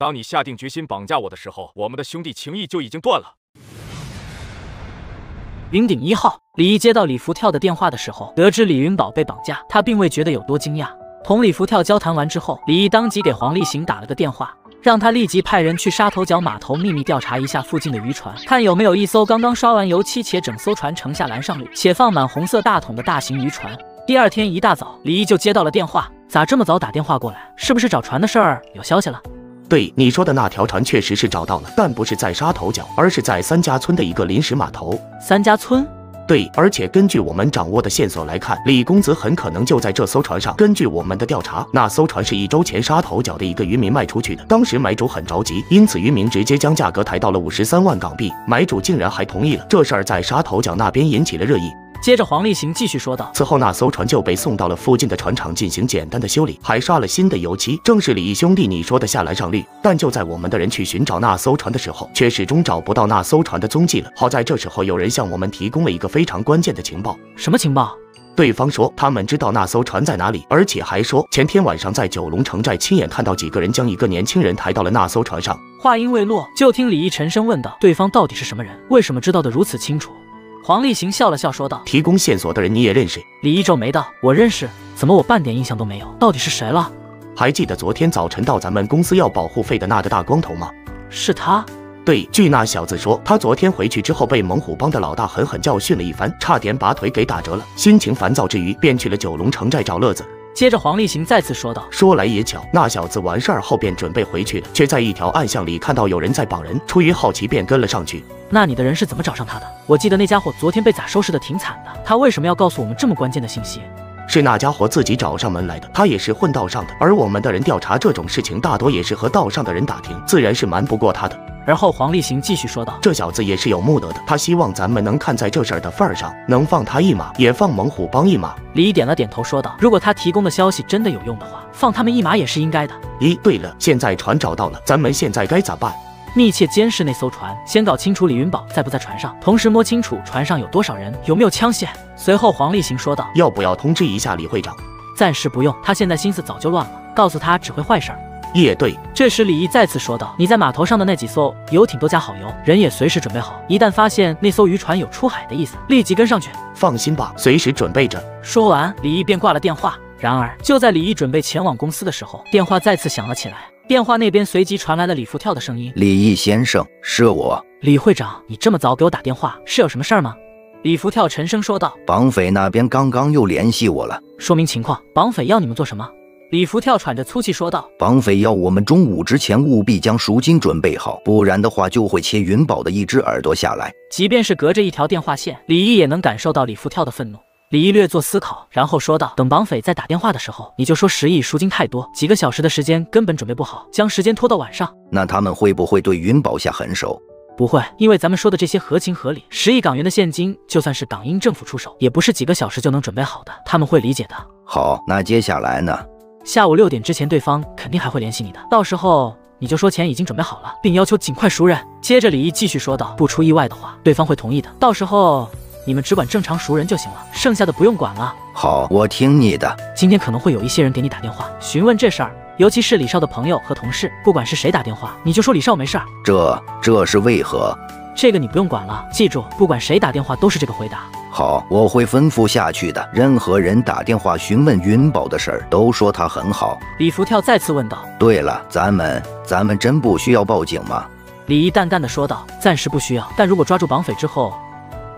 当你下定决心绑架我的时候，我们的兄弟情谊就已经断了。云顶一号，李毅接到李福跳的电话的时候，得知李云宝被绑架，他并未觉得有多惊讶。同李福跳交谈完之后，李毅当即给黄立行打了个电话，让他立即派人去沙头角码头秘密调查一下附近的渔船，看有没有一艘刚刚刷完油漆且整艘船沉下蓝上绿且放满红色大桶的大型渔船。第二天一大早，李毅就接到了电话，咋这么早打电话过来？是不是找船的事儿有消息了？对你说的那条船确实是找到了，但不是在沙头角，而是在三家村的一个临时码头。三家村？对，而且根据我们掌握的线索来看，李公子很可能就在这艘船上。根据我们的调查，那艘船是一周前沙头角的一个渔民卖出去的，当时买主很着急，因此渔民直接将价格抬到了五十三万港币，买主竟然还同意了。这事儿在沙头角那边引起了热议。接着，黄立行继续说道：“此后，那艘船就被送到了附近的船厂进行简单的修理，还刷了新的油漆，正是李毅兄弟你说的下蓝上绿。但就在我们的人去寻找那艘船的时候，却始终找不到那艘船的踪迹了。好在这时候有人向我们提供了一个非常关键的情报。什么情报？对方说他们知道那艘船在哪里，而且还说前天晚上在九龙城寨亲眼看到几个人将一个年轻人抬到了那艘船上。话音未落，就听李毅沉声问道：对方到底是什么人？为什么知道的如此清楚？黄立行笑了笑，说道：“提供线索的人你也认识？”李毅皱眉道：“我认识，怎么我半点印象都没有？到底是谁了？还记得昨天早晨到咱们公司要保护费的那个大光头吗？是他。对，据那小子说，他昨天回去之后被猛虎帮的老大狠狠教训了一番，差点把腿给打折了。心情烦躁之余，便去了九龙城寨找乐子。”接着，黄立行再次说道：“说来也巧，那小子完事儿后便准备回去了，却在一条暗巷里看到有人在绑人，出于好奇便跟了上去。那你的人是怎么找上他的？我记得那家伙昨天被咋收拾的挺惨的，他为什么要告诉我们这么关键的信息？是那家伙自己找上门来的，他也是混道上的，而我们的人调查这种事情，大多也是和道上的人打听，自然是瞒不过他的。”而后，黄立行继续说道：“这小子也是有目的的，他希望咱们能看在这事儿的份儿上，能放他一马，也放猛虎帮一马。”李毅点了点头，说道：“如果他提供的消息真的有用的话，放他们一马也是应该的。”咦，对了，现在船找到了，咱们现在该咋办？密切监视那艘船，先搞清楚李云宝在不在船上，同时摸清楚船上有多少人，有没有枪械。随后，黄立行说道：“要不要通知一下李会长？暂时不用，他现在心思早就乱了，告诉他只会坏事儿。”也对，这时李毅再次说道：“你在码头上的那几艘游艇都加好油，人也随时准备好，一旦发现那艘渔船有出海的意思，立即跟上去。放心吧，随时准备着。”说完，李毅便挂了电话。然而，就在李毅准备前往公司的时候，电话再次响了起来。电话那边随即传来了李福跳的声音：“李毅先生，是我，李会长，你这么早给我打电话，是有什么事儿吗？”李福跳沉声说道：“绑匪那边刚刚又联系我了，说明情况。绑匪要你们做什么？”李福跳喘着粗气说道：“绑匪要我们中午之前务必将赎金准备好，不然的话就会切云宝的一只耳朵下来。”即便是隔着一条电话线，李毅也能感受到李福跳的愤怒。李毅略作思考，然后说道：“等绑匪再打电话的时候，你就说十亿赎金太多，几个小时的时间根本准备不好，将时间拖到晚上。那他们会不会对云宝下狠手？不会，因为咱们说的这些合情合理。十亿港元的现金，就算是港英政府出手，也不是几个小时就能准备好的，他们会理解的。好，那接下来呢？”下午六点之前，对方肯定还会联系你的。到时候你就说钱已经准备好了，并要求尽快赎人。接着李毅继续说道：“不出意外的话，对方会同意的。到时候你们只管正常赎人就行了，剩下的不用管了。”好，我听你的。今天可能会有一些人给你打电话询问这事儿，尤其是李少的朋友和同事。不管是谁打电话，你就说李少没事儿。这这是为何？这个你不用管了。记住，不管谁打电话都是这个回答。好，我会吩咐下去的。任何人打电话询问云宝的事儿，都说他很好。李福跳再次问道：“对了，咱们咱们真不需要报警吗？”李毅淡淡的说道：“暂时不需要，但如果抓住绑匪之后，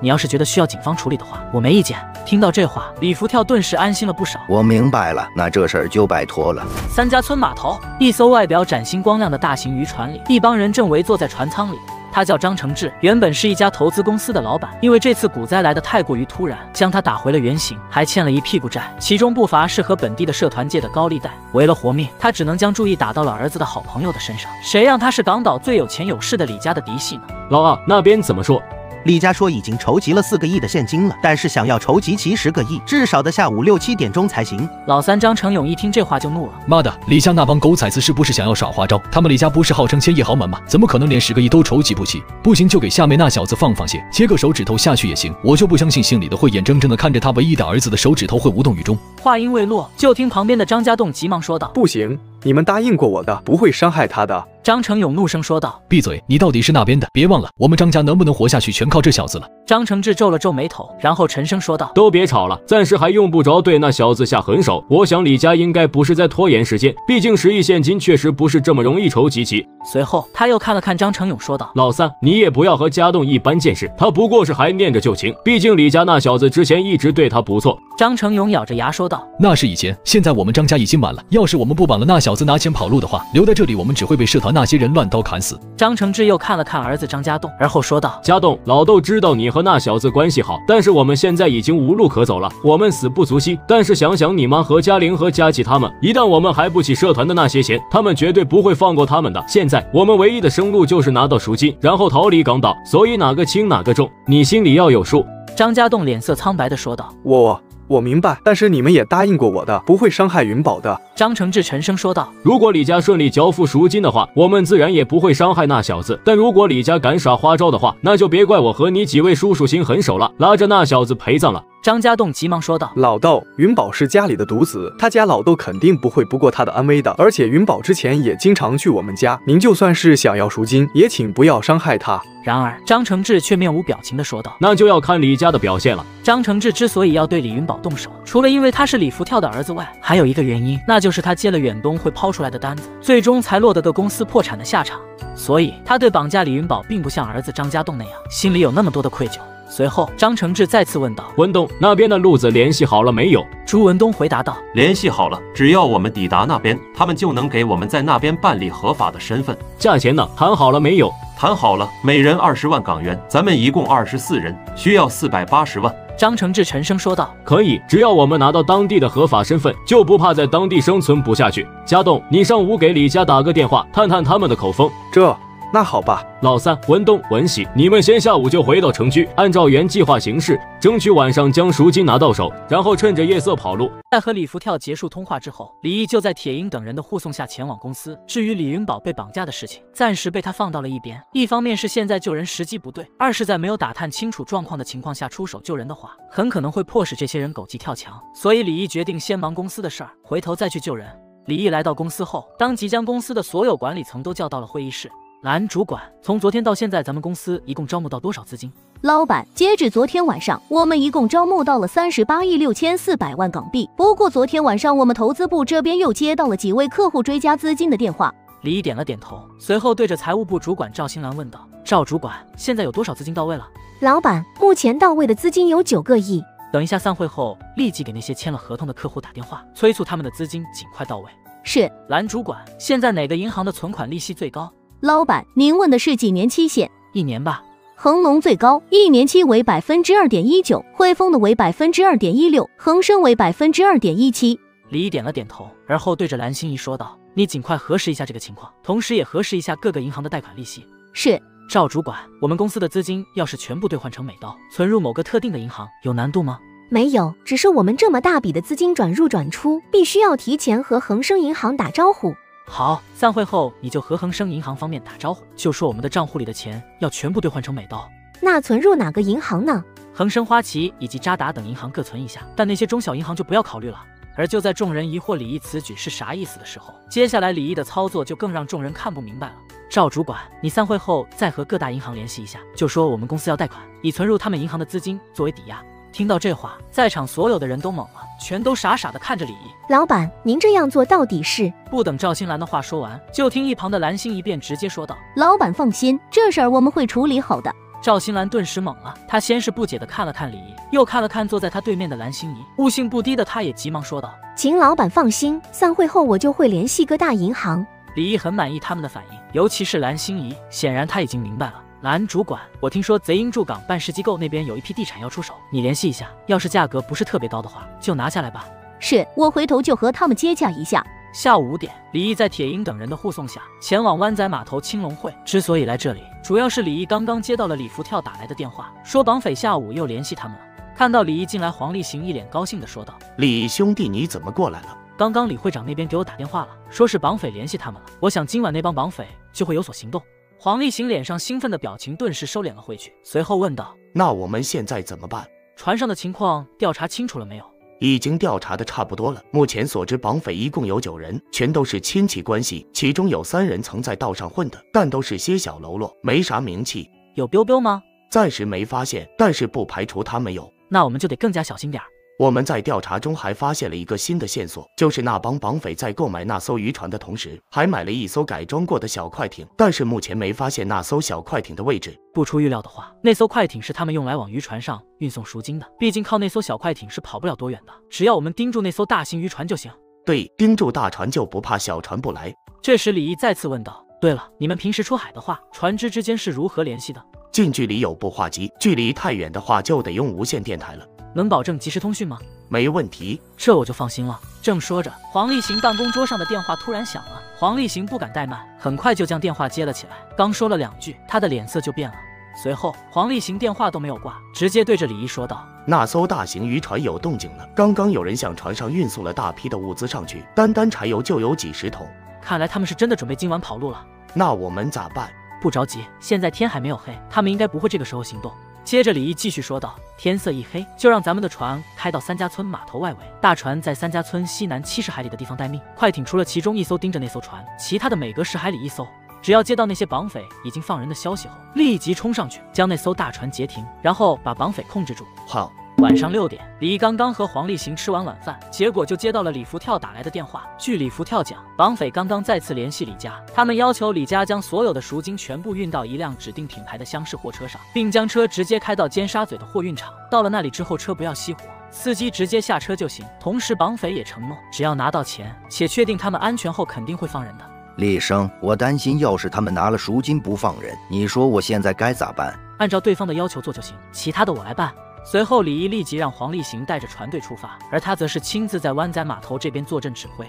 你要是觉得需要警方处理的话，我没意见。”听到这话，李福跳顿时安心了不少。我明白了，那这事儿就拜托了。三家村码头，一艘外表崭新光亮的大型渔船里，一帮人正围坐在船舱里。他叫张承志，原本是一家投资公司的老板，因为这次股灾来的太过于突然，将他打回了原形，还欠了一屁股债，其中不乏是和本地的社团借的高利贷。为了活命，他只能将注意打到了儿子的好朋友的身上。谁让他是港岛最有钱有势的李家的嫡系呢？老二那边怎么说？李家说已经筹集了四个亿的现金了，但是想要筹集齐十个亿，至少得下午六七点钟才行。老三张成勇一听这话就怒了：“妈的，李家那帮狗崽子是不是想要耍花招？他们李家不是号称千亿豪门吗？怎么可能连十个亿都筹集不齐？不行就给下面那小子放放血，切个手指头下去也行。我就不相信姓李的会眼睁睁的看着他唯一的儿子的手指头会无动于衷。”话音未落，就听旁边的张家栋急忙说道：“不行，你们答应过我的，不会伤害他的。张成勇怒声说道。闭嘴！你到底是哪边的？别忘了，我们张家能不能活下去，全靠这小子了。张承志皱了皱眉头，然后沉声说道：“都别吵了，暂时还用不着对那小子下狠手。我想李家应该不是在拖延时间，毕竟十亿现金确实不是这么容易筹集齐。”随后他又看了看张成勇，说道：“老三，你也不要和家栋一般见识，他不过是还念着旧情。毕竟李家那小子之前一直对他不错。”张成勇咬着牙说道：“那是以前，现在我们张家已经满了。要是我们不绑了那小子拿钱跑路的话，留在这里，我们只会被社团那些人乱刀砍死。”张承志又看了看儿子张家栋，而后说道：“家栋，老豆知道你和那小子关系好，但是我们现在已经无路可走了，我们死不足惜。但是想想你妈和嘉玲和佳琪他们，一旦我们还不起社团的那些钱，他们绝对不会放过他们的。现在我们唯一的生路就是拿到赎金，然后逃离港岛。所以哪个轻哪个重，你心里要有数。”张家栋脸色苍白的说道：“我。”我明白，但是你们也答应过我的，不会伤害云宝的。张承志沉声说道：“如果李家顺利交付赎金的话，我们自然也不会伤害那小子。但如果李家敢耍花招的话，那就别怪我和你几位叔叔心狠手辣，拉着那小子陪葬了。”张家栋急忙说道：“老豆，云宝是家里的独子，他家老豆肯定不会不顾他的安危的。而且云宝之前也经常去我们家，您就算是想要赎金，也请不要伤害他。”然而，张承志却面无表情地说道：“那就要看李家的表现了。”张承志之所以要对李云宝动手，除了因为他是李福跳的儿子外，还有一个原因，那就是他接了远东会抛出来的单子，最终才落得个公司破产的下场。所以，他对绑架李云宝，并不像儿子张家栋那样，心里有那么多的愧疚。随后，张承志再次问道：“文东那边的路子联系好了没有？”朱文东回答道：“联系好了，只要我们抵达那边，他们就能给我们在那边办理合法的身份。价钱呢？谈好了没有？”谈好了，每人二十万港元，咱们一共二十四人，需要四百八十万。张承志沉声说道：“可以，只要我们拿到当地的合法身份，就不怕在当地生存不下去。”家栋，你上午给李家打个电话，探探他们的口风。这。那好吧，老三文东、文喜，你们先下午就回到城区，按照原计划行事，争取晚上将赎金拿到手，然后趁着夜色跑路。在和李福跳结束通话之后，李毅就在铁英等人的护送下前往公司。至于李云宝被绑架的事情，暂时被他放到了一边。一方面是现在救人时机不对，二是在没有打探清楚状况的情况下出手救人的话，很可能会迫使这些人狗急跳墙。所以李毅决定先忙公司的事儿，回头再去救人。李毅来到公司后，当即将公司的所有管理层都叫到了会议室。蓝主管，从昨天到现在，咱们公司一共招募到多少资金？老板，截止昨天晚上，我们一共招募到了三十八亿六千四百万港币。不过昨天晚上，我们投资部这边又接到了几位客户追加资金的电话。李毅点了点头，随后对着财务部主管赵新兰问道：“赵主管，现在有多少资金到位了？”老板，目前到位的资金有九个亿。等一下散会后，立即给那些签了合同的客户打电话，催促他们的资金尽快到位。是。蓝主管，现在哪个银行的存款利息最高？老板，您问的是几年期限？一年吧。恒隆最高，一年期为百分之二点一九；汇丰的为百分之二点一六；恒生为百分之二点一七。李毅点了点头，而后对着蓝心怡说道：“你尽快核实一下这个情况，同时也核实一下各个银行的贷款利息。”是。赵主管，我们公司的资金要是全部兑换成美刀，存入某个特定的银行，有难度吗？没有，只是我们这么大笔的资金转入转出，必须要提前和恒生银行打招呼。好，散会后你就和恒生银行方面打招呼，就说我们的账户里的钱要全部兑换成美刀。那存入哪个银行呢？恒生、花旗以及渣打等银行各存一下，但那些中小银行就不要考虑了。而就在众人疑惑李毅此举是啥意思的时候，接下来李毅的操作就更让众人看不明白了。赵主管，你散会后再和各大银行联系一下，就说我们公司要贷款，以存入他们银行的资金作为抵押。听到这话，在场所有的人都懵了，全都傻傻的看着李毅。老板，您这样做到底是？不等赵新兰的话说完，就听一旁的蓝心怡便直接说道：“老板放心，这事儿我们会处理好的。”赵新兰顿时懵了，她先是不解的看了看李毅，又看了看坐在她对面的蓝心怡，悟性不低的她也急忙说道：“请老板放心，散会后我就会联系各大银行。”李毅很满意他们的反应，尤其是蓝心怡，显然他已经明白了。蓝主管，我听说贼鹰驻港办事机构那边有一批地产要出手，你联系一下，要是价格不是特别高的话，就拿下来吧。是我回头就和他们接洽一下。下午五点，李毅在铁鹰等人的护送下前往湾仔码头青龙会。之所以来这里，主要是李毅刚刚接到了李福跳打来的电话，说绑匪下午又联系他们了。看到李毅进来，黄立行一脸高兴的说道：“李兄弟，你怎么过来了？刚刚李会长那边给我打电话了，说是绑匪联系他们了。我想今晚那帮绑匪就会有所行动。”黄立行脸上兴奋的表情顿时收敛了回去，随后问道：“那我们现在怎么办？船上的情况调查清楚了没有？”已经调查的差不多了。目前所知，绑匪一共有九人，全都是亲戚关系，其中有三人曾在道上混的，但都是些小喽啰，没啥名气。有 biu biu 吗？暂时没发现，但是不排除他们有。那我们就得更加小心点儿。我们在调查中还发现了一个新的线索，就是那帮绑匪在购买那艘渔船的同时，还买了一艘改装过的小快艇，但是目前没发现那艘小快艇的位置。不出预料的话，那艘快艇是他们用来往渔船上运送赎金的。毕竟靠那艘小快艇是跑不了多远的，只要我们盯住那艘大型渔船就行。对，盯住大船就不怕小船不来。这时李毅再次问道：“对了，你们平时出海的话，船只之间是如何联系的？近距离有步话机，距离太远的话就得用无线电台了。能保证及时通讯吗？”没问题，这我就放心了。正说着，黄立行办公桌上的电话突然响了。黄立行不敢怠慢，很快就将电话接了起来。刚说了两句，他的脸色就变了。随后，黄立行电话都没有挂，直接对着李毅说道：“那艘大型渔船有动静了，刚刚有人向船上运送了大批的物资上去，单单柴油就有几十桶。看来他们是真的准备今晚跑路了。那我们咋办？不着急，现在天还没有黑，他们应该不会这个时候行动。”接着，李毅继续说道：“天色一黑，就让咱们的船开到三家村码头外围，大船在三家村西南七十海里的地方待命。快艇除了其中一艘盯着那艘船，其他的每隔十海里一艘。只要接到那些绑匪已经放人的消息后，立即冲上去将那艘大船截停，然后把绑匪控制住。”好。晚上六点，李毅刚刚和黄立行吃完晚饭，结果就接到了李福跳打来的电话。据李福跳讲，绑匪刚刚再次联系李家，他们要求李家将所有的赎金全部运到一辆指定品牌的厢式货车上，并将车直接开到尖沙咀的货运场。到了那里之后，车不要熄火，司机直接下车就行。同时，绑匪也承诺，只要拿到钱，且确定他们安全后，肯定会放人的。厉生，我担心，要是他们拿了赎金不放人，你说我现在该咋办？按照对方的要求做就行，其他的我来办。随后，李毅立即让黄立行带着船队出发，而他则是亲自在湾仔码头这边坐镇指挥。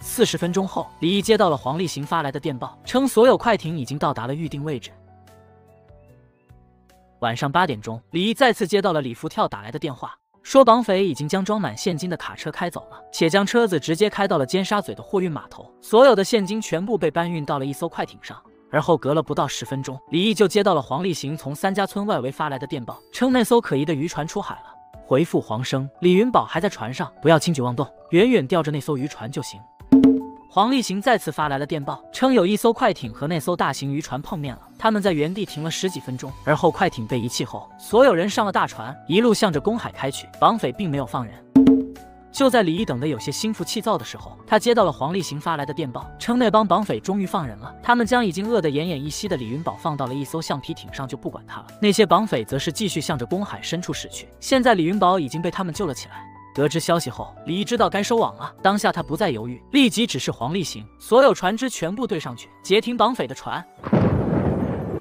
四十分钟后，李毅接到了黄立行发来的电报，称所有快艇已经到达了预定位置。晚上八点钟，李毅再次接到了李福跳打来的电话，说绑匪已经将装满现金的卡车开走了，且将车子直接开到了尖沙咀的货运码头，所有的现金全部被搬运到了一艘快艇上。而后隔了不到十分钟，李毅就接到了黄立行从三家村外围发来的电报，称那艘可疑的渔船出海了。回复黄生，李云宝还在船上，不要轻举妄动，远远吊着那艘渔船就行。黄立行再次发来了电报，称有一艘快艇和那艘大型渔船碰面了，他们在原地停了十几分钟。而后快艇被遗弃后，所有人上了大船，一路向着公海开去。绑匪并没有放人。就在李毅等得有些心浮气躁的时候，他接到了黄立行发来的电报，称那帮绑匪终于放人了，他们将已经饿得奄奄一息的李云宝放到了一艘橡皮艇上，就不管他了。那些绑匪则是继续向着公海深处驶去。现在李云宝已经被他们救了起来。得知消息后，李毅知道该收网了，当下他不再犹豫，立即指示黄立行，所有船只全部对上去，截停绑匪的船。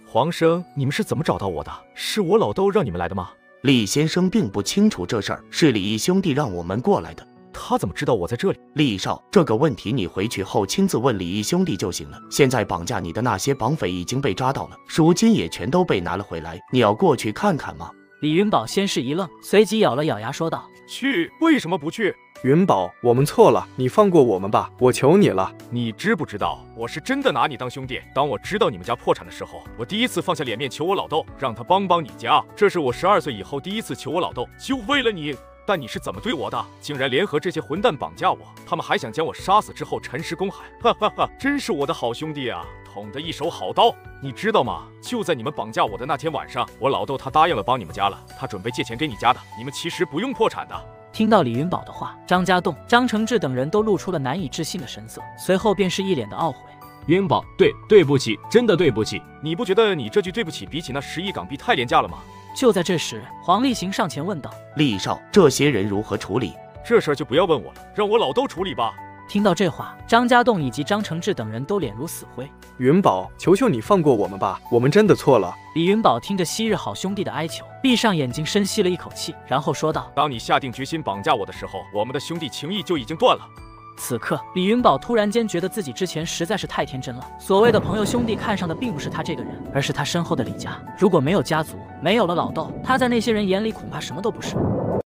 黄生，你们是怎么找到我的？是我老豆让你们来的吗？李先生并不清楚这事儿，是李毅兄弟让我们过来的。他怎么知道我在这里？李少，这个问题你回去后亲自问李毅兄弟就行了。现在绑架你的那些绑匪已经被抓到了，赎金也全都被拿了回来。你要过去看看吗？李云宝先是一愣，随即咬了咬牙说道：“去，为什么不去？”云宝，我们错了，你放过我们吧，我求你了。你知不知道，我是真的拿你当兄弟。当我知道你们家破产的时候，我第一次放下脸面求我老豆，让他帮帮你家。这是我十二岁以后第一次求我老豆，就为了你。但你是怎么对我的？竟然联合这些混蛋绑架我，他们还想将我杀死之后沉尸公海。哈哈哈，真是我的好兄弟啊，捅的一手好刀。你知道吗？就在你们绑架我的那天晚上，我老豆他答应了帮你们家了，他准备借钱给你家的。你们其实不用破产的。听到李云宝的话，张家栋、张承志等人都露出了难以置信的神色，随后便是一脸的懊悔。云宝，对，对不起，真的对不起。你不觉得你这句对不起比起那十亿港币太廉价了吗？就在这时，黄立行上前问道：“厉少，这些人如何处理？这事儿就不要问我了，让我老都处理吧。”听到这话，张家栋以及张承志等人都脸如死灰。云宝，求求你放过我们吧，我们真的错了。李云宝听着昔日好兄弟的哀求，闭上眼睛，深吸了一口气，然后说道：“当你下定决心绑架我的时候，我们的兄弟情谊就已经断了。”此刻，李云宝突然间觉得自己之前实在是太天真了。所谓的朋友兄弟，看上的并不是他这个人，而是他身后的李家。如果没有家族，没有了老豆，他在那些人眼里恐怕什么都不是。